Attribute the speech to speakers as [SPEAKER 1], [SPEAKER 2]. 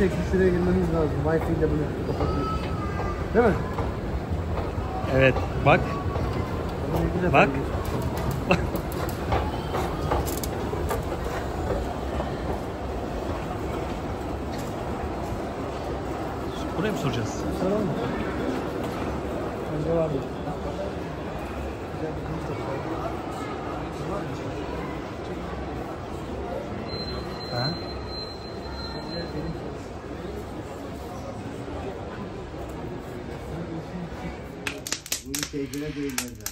[SPEAKER 1] direkt şuraya girmemiz lazım. Wi-Fi ile bunu kapatıyoruz. Değil mi?
[SPEAKER 2] Evet. Bak. Bak. Buraya mı soracağız?
[SPEAKER 1] Soralım mı? Bence vardır.
[SPEAKER 2] Ha?
[SPEAKER 3] Değil bence.